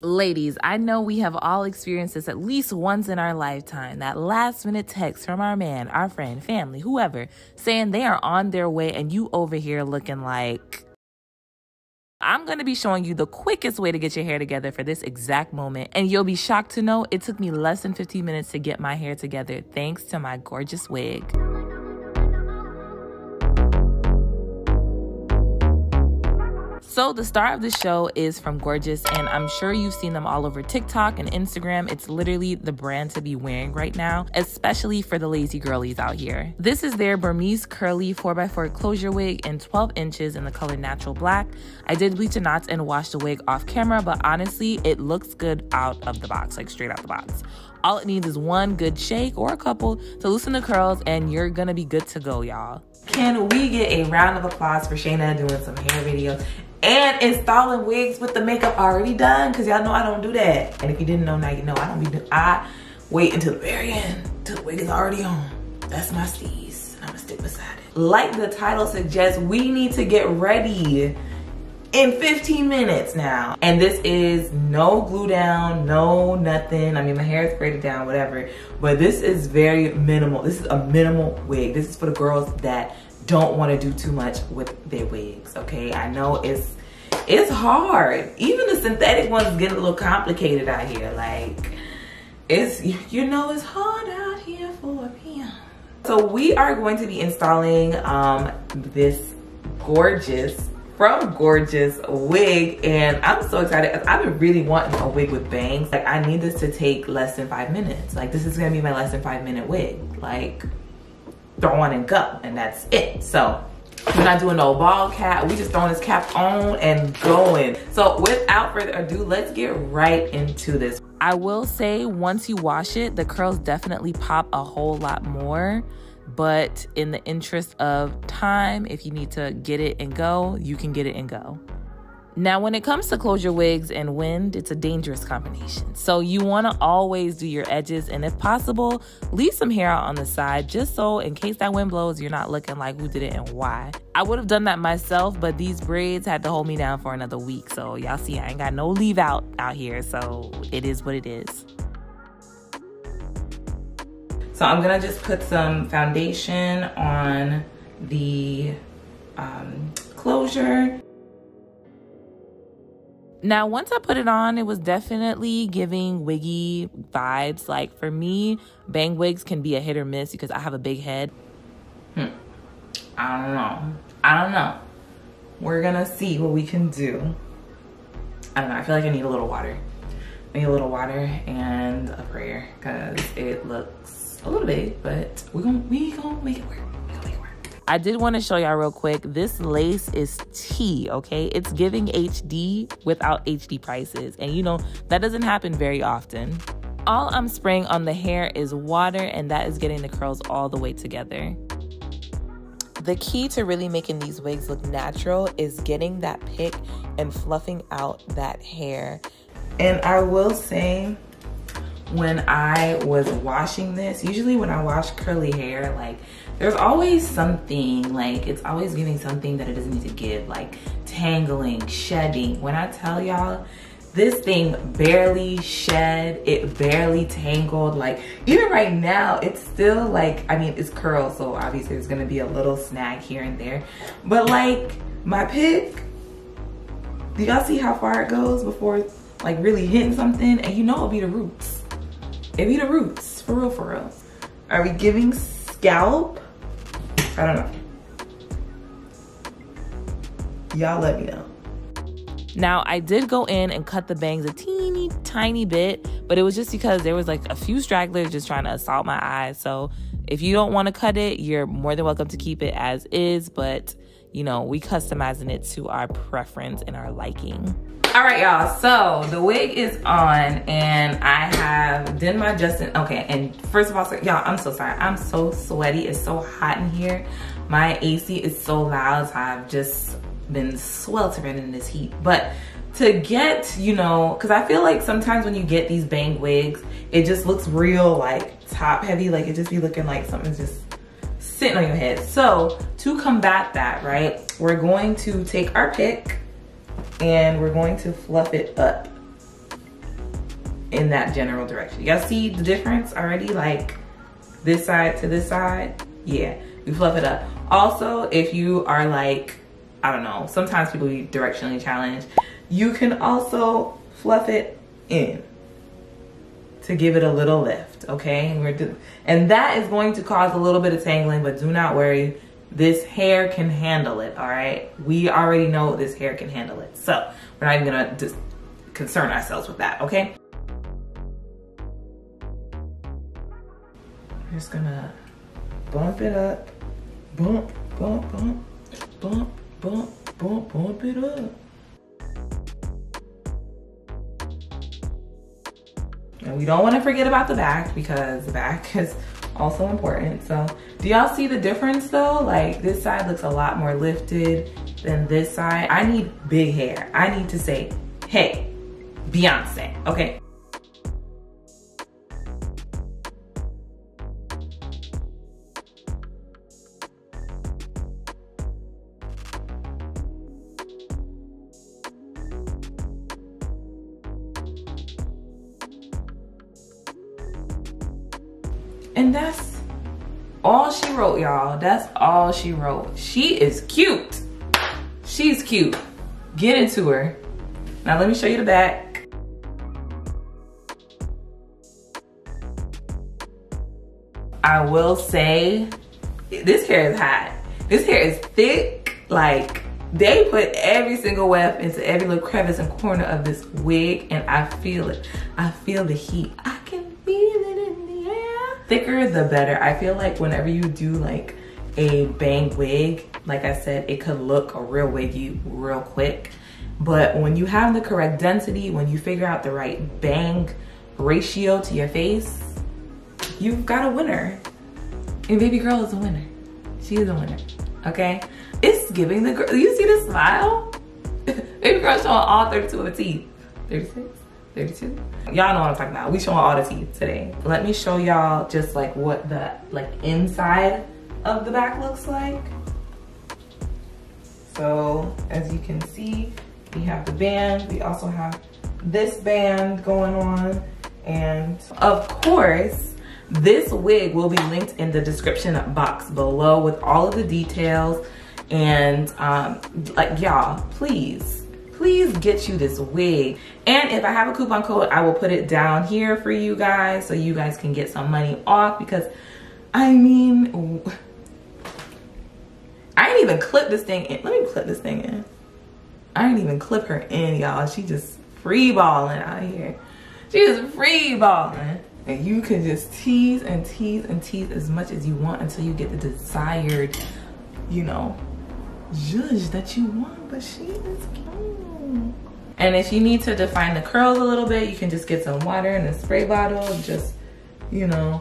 Ladies, I know we have all experienced this at least once in our lifetime. That last minute text from our man, our friend, family, whoever, saying they are on their way and you over here looking like. I'm going to be showing you the quickest way to get your hair together for this exact moment. And you'll be shocked to know it took me less than 15 minutes to get my hair together thanks to my gorgeous wig. So the star of the show is from Gorgius, and I'm sure you've seen them all over TikTok and Instagram. It's literally the brand to be wearing right now, especially for the lazy girlies out here. This is their Burmese curly 4x4 closure wig in 12 inches in the color natural black. I did bleach the knots and wash the wig off camera, but honestly, it looks good out of the box, like straight out of the box. All it needs is one good shake or a couple to loosen the curls, and you're gonna be good to go, y'all. Can we get a round of applause for Shayna doing some hair videos? And installing wigs with the makeup already done because y'all know I don't do that. And if you didn't know, now you know I don't be, I wait until the very end, till the wig is already on. That's my steez, and I'm gonna stick beside it. Like the title suggests, we need to get ready in 15 minutes now. And this is no glue down, no nothing. I mean, my hair is braided down, whatever. But this is very minimal. This is a minimal wig. This is for the girls that don't want to do too much with their wigs, okay? I know it's it's hard. Even the synthetic ones get a little complicated out here. Like, it's, you know, it's hard out here for a piano. So we are going to be installing um, this gorgeous from Gorgius wig and I'm so excited I've been really wanting a wig with bangs like I need this to take less than five minutes like this is gonna be my less than five minute wig like throw on and go and that's it. So we're not doing no ball cap. We just throwing this cap on and going. So without further ado let's get right into this. I will say once you wash it the curls definitely pop a whole lot more. But in the interest of time if you need to get it and go you can get it and go now, when it comes to closure wigs and wind, it's a dangerous combination. So you want to always do your edges and if possible, leave some hair out on the side just so in case that wind blows, you're not looking like who did it and why. I would have done that myself, but these braids had to hold me down for another week. So y'all see, I ain't got no leave out out here. So it is what it is. So I'm gonna just put some foundation on the um, closure now, once I put it on, it was definitely giving wiggy vibes. Like for me, bang wigs can be a hit or miss because I have a big head. Hmm. I don't know. I don't know. We're gonna see what we can do. I don't know. I feel like I need a little water. I need a little water and a prayer because it looks a little big, but we're gonna we gonna make it work. I did want to show y'all real quick. This lace is T, okay? It's giving HD without HD prices. And you know, that doesn't happen very often. All I'm spraying on the hair is water and that is getting the curls all the way together. The key to really making these wigs look natural is getting that pick and fluffing out that hair. And I will say, when I was washing this, usually when I wash curly hair, like there's always something, like it's always giving something that it doesn't need to give, like tangling, shedding. When I tell y'all, this thing barely shed, it barely tangled. Like even right now, it's still like, I mean, it's curled, so obviously there's gonna be a little snag here and there. But like my pick, do y'all see how far it goes before like really hitting something? And you know it'll be the roots. It'll be the roots, for real, for real. Are we giving scalp? I don't know. Y'all let me know. Now, I did go in and cut the bangs a teeny tiny bit, but it was just because there was like a few stragglers just trying to assault my eyes. So if you don't want to cut it, you're more than welcome to keep it as is, but you know, we customizing it to our preference and our liking. All right, y'all, so the wig is on and I have done my Justin, okay, and first of all, y'all, I'm so sorry. I'm so sweaty, it's so hot in here. My AC is so loud, so I've just been sweltering in this heat. But to get, you know, cause I feel like sometimes when you get these bang wigs, it just looks real like top heavy, like it just be looking like something's just sitting on your head. So to combat that, right, we're going to take our pick and we're going to fluff it up. in that general direction. Y'all see the difference already? Like this side to this side? Yeah, we fluff it up. Also, if you are like, I don't know, sometimes people be directionally challenged, you can also fluff it in to give it a little lift, okay? And, we're and that is going to cause a little bit of tangling, but do not worry. This hair can handle it, all right? We already know this hair can handle it. So we're not even gonna just concern ourselves with that, okay? I'm just gonna bump it up, bump, bump, bump, bump, bump, bump, bump it up. And we don't wanna forget about the back because the back is also important. So do y'all see the difference though? Like this side looks a lot more lifted than this side. I need big hair. I need to say, hey, Beyonce, okay? And that's all she wrote, y'all. That's all she wrote. She is cute. She's cute. Get into her. Now let me show you the back. I will say, this hair is hot. This hair is thick. Like, they put every single weft into every little crevice and corner of this wig, and I feel it. I feel the heat. I thicker the better. I feel like whenever you do like a bang wig, like I said, it could look a real wiggy real quick. But when you have the correct density, when you figure out the right bang ratio to your face, you've got a winner. And baby girl is a winner. She is a winner, okay? It's giving the girl, you see the smile? baby girl showing all 32 of the teeth. 36? 32 y'all know what i'm talking about. We showing all the teeth today. Let me show y'all just like what the like inside of the back looks like. So as you can see we have the band. We also have this band going on. And of course this wig will be linked in the description box below with all of the details. And um like y'all please please get you this wig. And if I have a coupon code, I will put it down here for you guys so you guys can get some money off because I mean, I didn't even clip this thing in. Let me clip this thing in. I didn't even clip her in, y'all. She just free balling out here. She is free balling. And you can just tease and tease and tease as much as you want until you get the desired, you know, judge that you want. But she is cute. And if you need to define the curls a little bit, you can just get some water in a spray bottle and just, you know,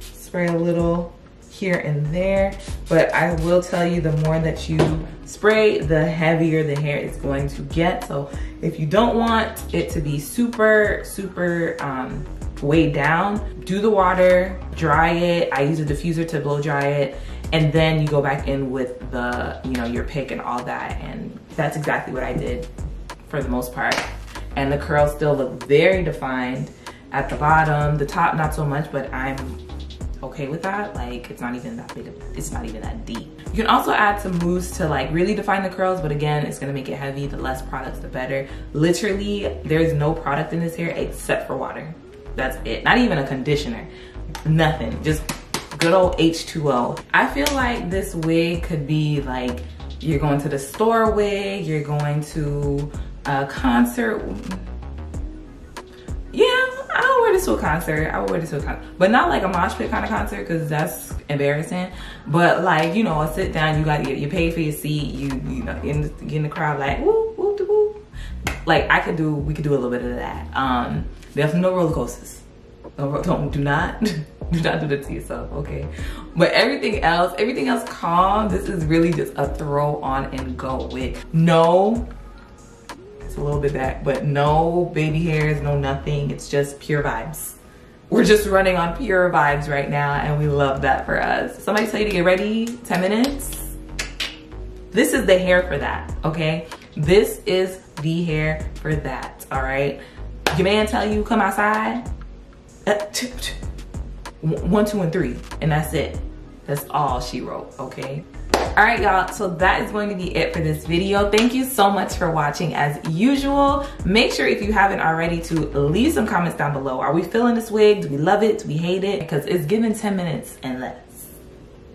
spray a little here and there. But I will tell you the more that you spray, the heavier the hair is going to get. So if you don't want it to be super, super um, weighed down, do the water, dry it. I use a diffuser to blow dry it. And then you go back in with the, you know, your pick and all that. And that's exactly what I did for the most part. And the curls still look very defined at the bottom. The top, not so much, but I'm okay with that. Like, it's not even that big, of, it's not even that deep. You can also add some mousse to like really define the curls, but again, it's gonna make it heavy. The less products, the better. Literally, there's no product in this hair except for water. That's it. Not even a conditioner. Nothing. Just good old H2O. I feel like this wig could be like, you're going to the store wig, you're going to a concert. Yeah, I would wear this to a concert. I would wear this to a concert. But not like a mosh pit kind of concert because that's embarrassing. But like, you know, a sit down, you got you, pay for your seat, you you know, in the, in the crowd like woo woo woo. Like I could do, we could do a little bit of that. Um, definitely no roller coasters. No, don't do not do not do that to yourself, okay? But everything else, everything else calm. This is really just a throw on and go with. No a little bit back, but no baby hairs, no nothing. It's just pure vibes. We're just running on pure vibes right now and we love that for us. Somebody tell you to get ready, 10 minutes. This is the hair for that, okay? This is the hair for that, all right? your man tell you come outside, uh, one, two, and three, and that's it. That's all she wrote, okay? All right, y'all, so that is going to be it for this video. Thank you so much for watching as usual. Make sure if you haven't already to leave some comments down below. Are we feeling this wig? Do we love it? Do we hate it? Because it's given 10 minutes and less.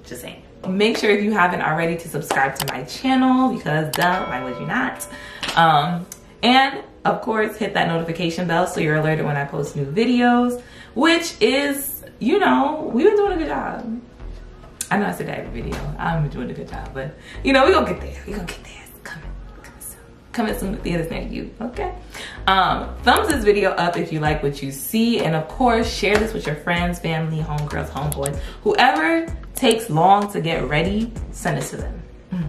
Just saying. Make sure if you haven't already to subscribe to my channel because duh, why would you not? Um, and of course, hit that notification bell so you're alerted when I post new videos, which is, you know, we've been doing a good job. I know I said that every video. I'm doing a good job, but you know, we're gonna get there. We're gonna get there. It's coming, coming soon. Coming soon to theaters near you, okay? Um, thumbs this video up if you like what you see. And of course, share this with your friends, family, homegirls, homeboys. Whoever takes long to get ready, send it to them. Mm.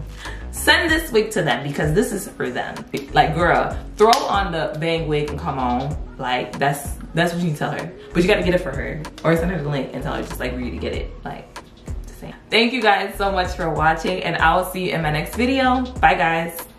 Send this wig to them because this is for them. Like, girl, throw on the bang wig and come on. Like, that's that's what you tell her. But you gotta get it for her. Or send her the link and tell her just like read to get it. Like, Thank you guys so much for watching and I will see you in my next video. Bye guys.